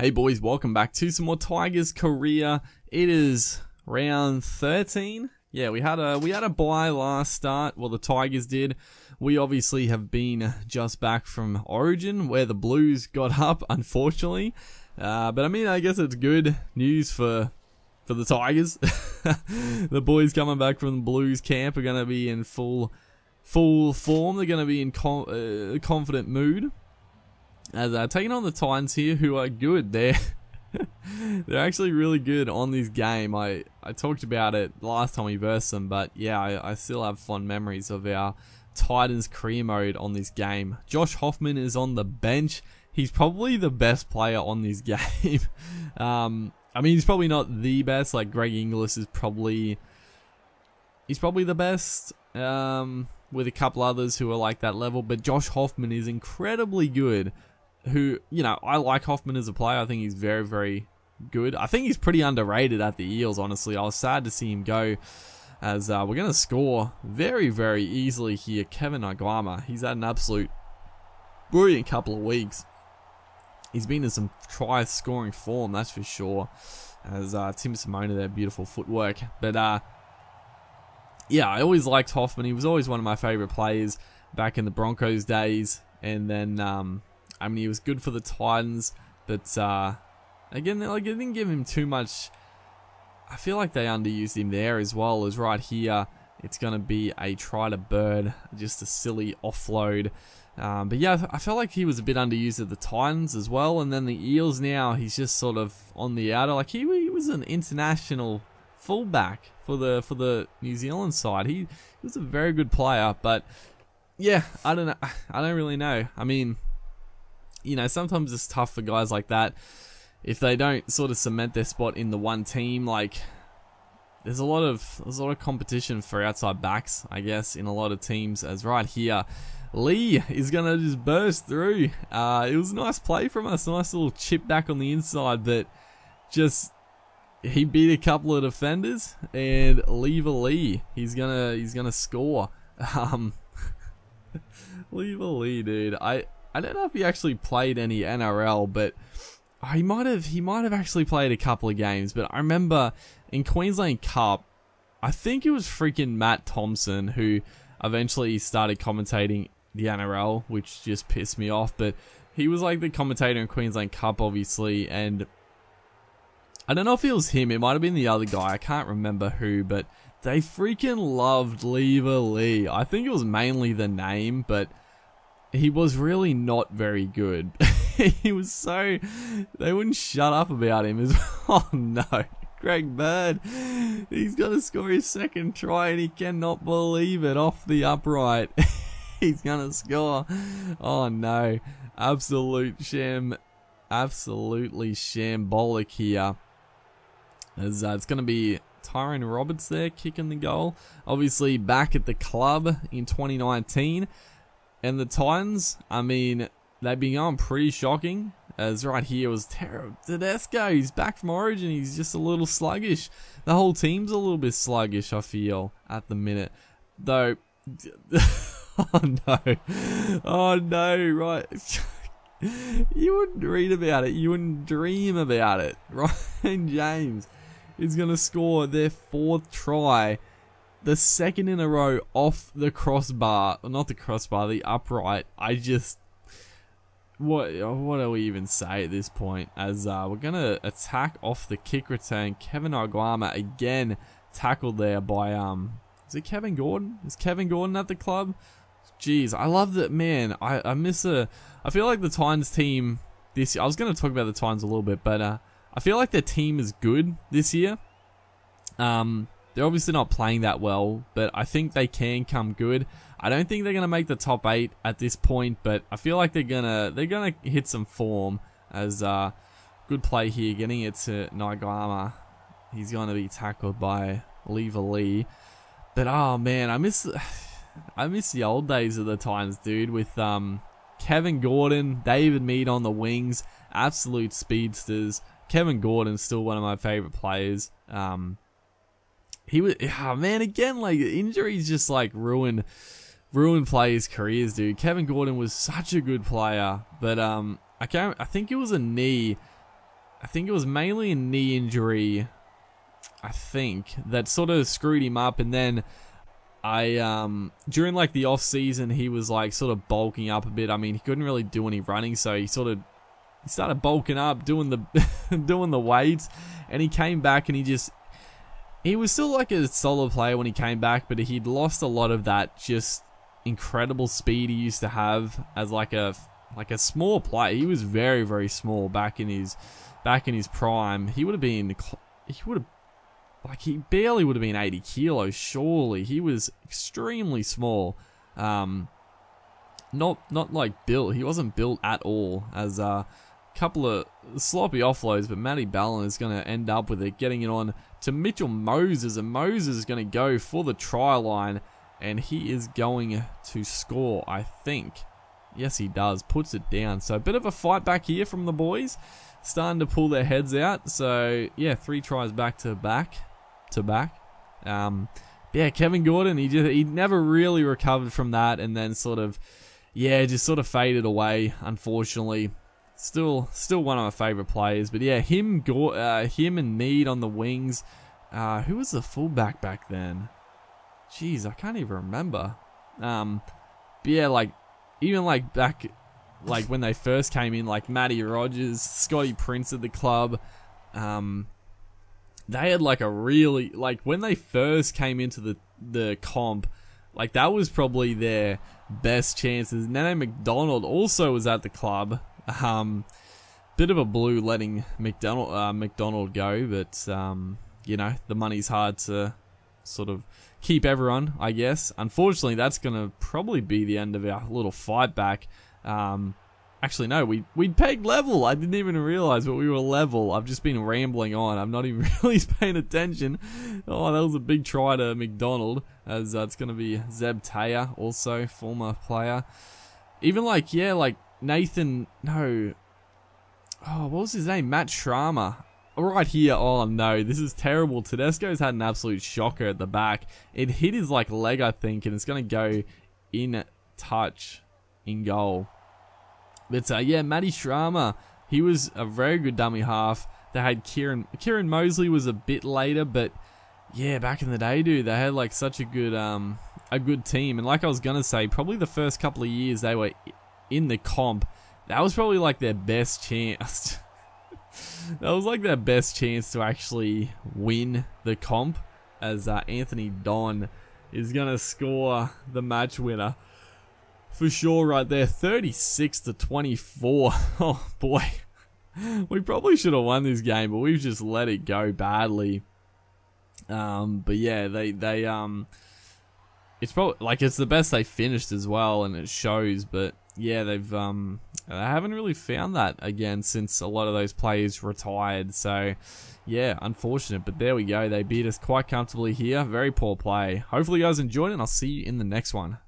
Hey boys, welcome back to some more Tigers career. It is round 13. Yeah, we had a we had a bye last start. Well, the Tigers did. We obviously have been just back from Origin, where the Blues got up, unfortunately. Uh, but I mean, I guess it's good news for for the Tigers. the boys coming back from the Blues camp are going to be in full full form. They're going to be in com uh, confident mood as uh, taking on the Titans here, who are good. They're they're actually really good on this game. I I talked about it last time we versed them, but yeah, I, I still have fond memories of our Titans career mode on this game. Josh Hoffman is on the bench. He's probably the best player on this game. um, I mean, he's probably not the best. Like Greg Inglis is probably he's probably the best. Um, with a couple others who are like that level, but Josh Hoffman is incredibly good who, you know, I like Hoffman as a player. I think he's very, very good. I think he's pretty underrated at the Eels, honestly. I was sad to see him go as uh, we're going to score very, very easily here. Kevin Naiqama, he's had an absolute brilliant couple of weeks. He's been in some try scoring form, that's for sure. As uh, Tim Simona, their beautiful footwork. But uh, yeah, I always liked Hoffman. He was always one of my favorite players back in the Broncos days. And then um, I mean, he was good for the Titans, but uh, again, like they didn't give him too much. I feel like they underused him there as well as right here. It's going to be a try to bird, just a silly offload. Um, but yeah, I felt like he was a bit underused at the Titans as well. And then the Eels now, he's just sort of on the outer. Like he, he was an international fullback for the for the New Zealand side. He, he was a very good player, but yeah, I don't know. I don't really know. I mean, you know, sometimes it's tough for guys like that if they don't sort of cement their spot in the one team. Like, there's a lot of there's a lot of competition for outside backs, I guess, in a lot of teams. As right here, Lee is gonna just burst through. Uh, it was a nice play from us, nice little chip back on the inside, but just he beat a couple of defenders and Lever Lee. He's gonna he's gonna score. Um, Lever Lee, dude. I I don't know if he actually played any NRL, but oh, he might have. He might have actually played a couple of games. But I remember in Queensland Cup, I think it was freaking Matt Thompson who eventually started commentating the NRL, which just pissed me off. But he was like the commentator in Queensland Cup, obviously, and I don't know if it was him. It might have been the other guy. I can't remember who, but they freaking loved Lever Lee. I think it was mainly the name, but he was really not very good. he was so they wouldn't shut up about him as oh no. Greg Bird, he's to score his second try and he cannot believe it off the upright. he's to score. Oh no. Absolute sham, absolutely shambolic here. As, uh, it's to be Tyrone Roberts there kicking the goal. Obviously back at the club in 2019. And the Titans, I mean, they've been pretty shocking. As right here was terrible. Tedesco, he's back from Origin. He's just a little sluggish. The whole team's a little bit sluggish, I feel, at the minute. Though, oh no. Oh no, right. you wouldn't read about it. You wouldn't dream about it. Ryan James is going to score their fourth try the second in a row off the crossbar, not the crossbar, the upright. I just what what do we even say at this point? As uh, we're gonna attack off the kick return, Kevin Naiqama again tackled there by um is it Kevin Gordon? Is Kevin Gordon at the club? Jeez, I love that man. I I miss a. I feel like the Titans team this. Year, I was gonna talk about the Titans a little bit, but uh, I feel like their team is good this year. Um, they're obviously not playing that well, but I think they can come good. I don't think they're gonna make the top eight at this point, but I feel like they're gonna they're gonna hit some form as uh, good play here, getting it to Naiqama. He's gonna be tackled by Lever Lee, but oh man, I miss I miss the old days of the times, dude. With um, Kevin Gordon, David Mead on the wings, absolute speedsters. Kevin Gordon's still one of my favorite players. Um, he was oh man again like injuries just like ruin ruin players careers dude kevin gordon was such a good player but um i can't i think it was a knee I think it was mainly a knee injury. I think that sort of screwed him up, and then I um during like the off season he was like sort of bulking up a bit. I mean he couldn't really do any running, so he sort of he started bulking up, doing the doing the weights, and he came back and he just he was still like a solid player when he came back, but he'd lost a lot of that just incredible speed he used to have as like a like a small player. He was very very small back in his back in his prime. He would have been he would have like he barely would have been 80 kilos, surely. He was extremely small. Um, not not like built. He wasn't built at all. As a couple of sloppy offloads, but Matty Ballin is going to end up with it, getting it on to Mitchell Moses, and Moses is going to go for the try line, and he is going to score. I think. Yes, he does. Puts it down. So a bit of a fight back here from the boys. Starting to pull their heads out. So yeah, three tries back to back to back. Um, yeah, Kevin Gordon, he just he never really recovered from that, and then sort of, yeah, just sort of faded away. Unfortunately, still still one of my favorite players. But yeah, him, uh, him and Mead on the wings. Uh, who was the fullback back then? Jeez, I can't even remember. Um, but yeah, like even like back, like when they first came in, like Matty Rogers, Scotty Prince at the club. Um, they had like a really like when they first came into the the comp, like that was probably their best chances. Nene McDonald also was at the club. Um, bit of a blue letting McDonald uh, McDonald go, but um, you know the money's hard to sort of keep everyone, I guess. Unfortunately, that's gonna probably be the end of our little fight back. Um, Actually, no, we, we'd pegged level. I didn't even realize, but we were level. I've just been rambling on. I'm not even really paying attention. Oh, that was a big try to McDonald, as uh, it's going to be Zeb Taylor, also, former player. Even like, yeah, like Nathan, no. Oh, what was his name? Matt Srama. Right here, oh no, this is terrible. Tedesco's had an absolute shocker at the back. It hit his like leg, I think, and it's going to go in touch in goal. But uh, yeah, Matty Srama, he was a very good dummy half. They had Kieran Kieran Mosley was a bit later, but yeah, back in the day, dude, they had like such a good um a good team. And like I was gonna say, probably the first couple of years they were in the comp, that was probably like their best chance. that was like their best chance to actually win the comp, as uh, Anthony Don is gonna score the match winner for sure right there. 36 to 24. Oh boy. We probably should have won this game, but we've just let it go badly. Um, but yeah, they they um, it's probably like it's the best they finished as well, and it shows. But yeah, they've um, they haven't really found that again since a lot of those players retired. So yeah, unfortunate. But there we go. They beat us quite comfortably here. Very poor play. Hopefully, you guys enjoyed it, and I'll see you in the next one.